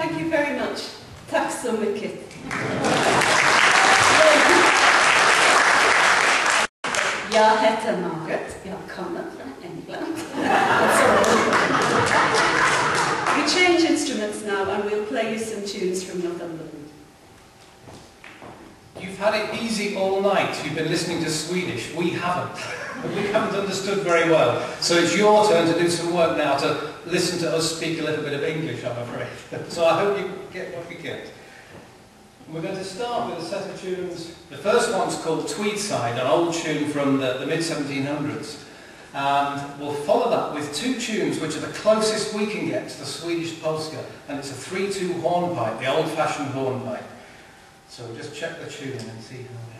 Thank you very much. Tack så mycket. Jag heter Margaret. Jag kommer från England. we change instruments now and we'll play you some tunes from Northumberland. You've had it easy all night. You've been listening to Swedish. We haven't. we haven't understood very well. So it's your turn to do some work now to listen to us speak a little bit of English, I'm afraid. so I hope you get what we get. We're going to start with a set of tunes. The first one's called Tweedside, an old tune from the, the mid-1700s. And we'll follow that with two tunes which are the closest we can get to the Swedish polska. And it's a 3-2 hornpipe, the old-fashioned hornpipe. So we'll just check the tune and see how